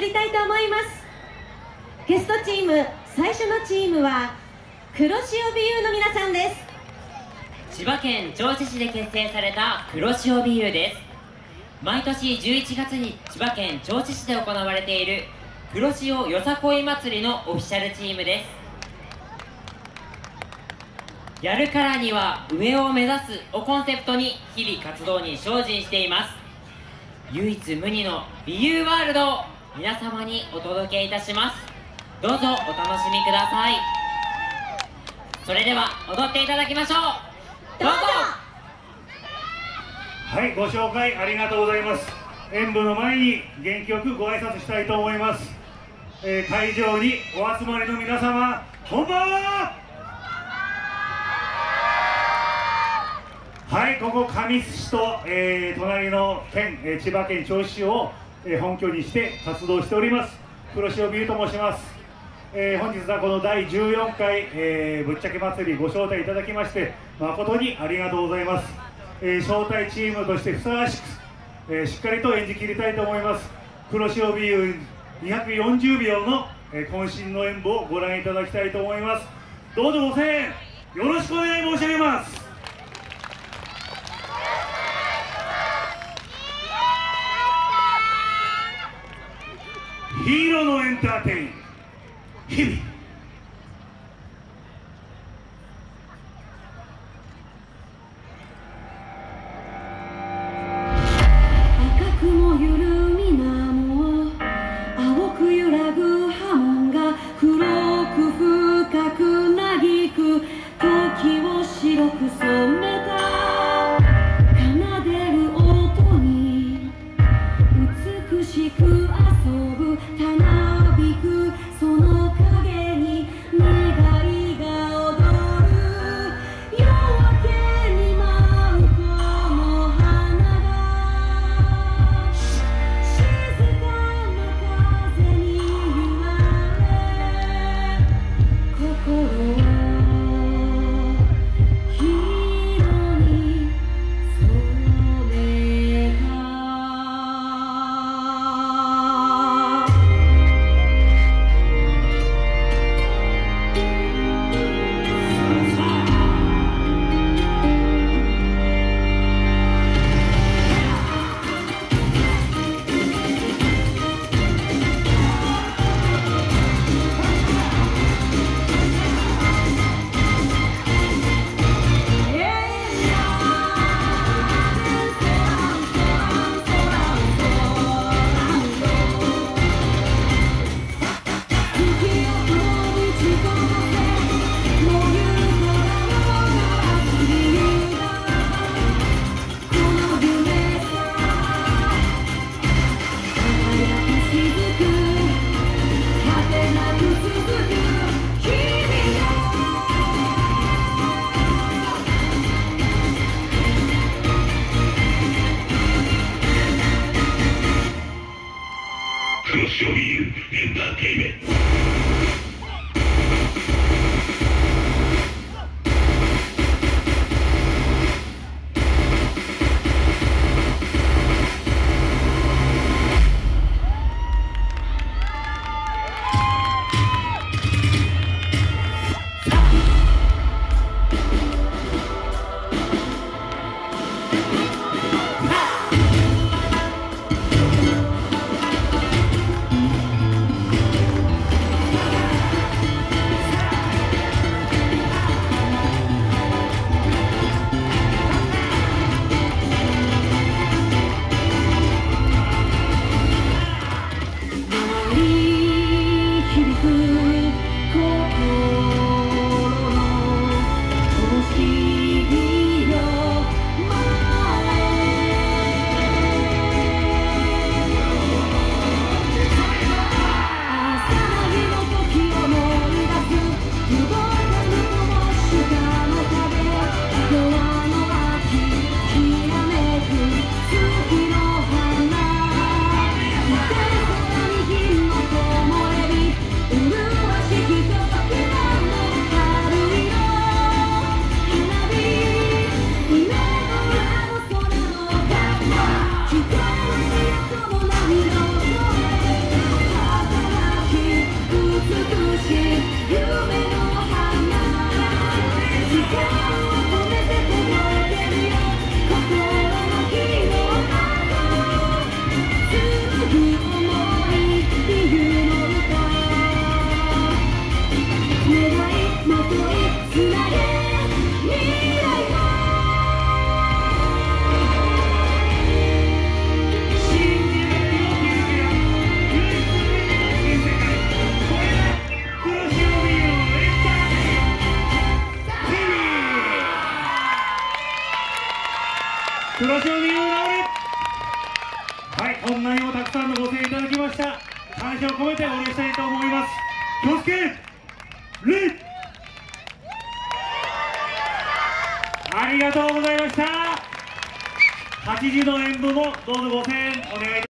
りたいと思います。ゲストチーム最初のチームは黒潮美優の皆さんです。千葉県銚子市で結成された黒潮美優です。毎年11月に千葉県銚子市で行われている黒潮よさこい祭りのオフィシャルチームです。やるからには上を目指すをコンセプトに日々活動に精進しています。唯一無二の美優ワールド皆様にお届けいたします。どうぞお楽しみください。それでは踊っていただきましょう。どうぞ。はいご紹介ありがとうございます。演舞の前に元気よくご挨拶したいと思います、えー、会場にお集まりの皆様こんばんは。はいここ神栖市と、えー、隣の県、えー、千葉県銚子市を、え、本拠にして活動しております。黒潮ビューと申します、えー、本日はこの第14回、えー、ぶっちゃけ祭りご招待いただきまして誠にありがとうございます、えー、招待チームとしてふさわしく、えー、しっかりと演じきりたいと思います。黒潮ビュー240秒の、え、渾身の演舞をご覧いただきたいと思います。どうぞご声援よろしくお願い申し上げます。ヒーローのエンターテイン。日々。赤くもゆるみなも青く揺らぐ波紋が黒く深くなぎく時を白く染め黒潮ビ黒潮民を直れはいこんなにもたくさんのご声援いただきました。感謝を込めてお礼したいと思います。気をつけ礼ありがとうございました。80の演舞もどうぞご声援お願い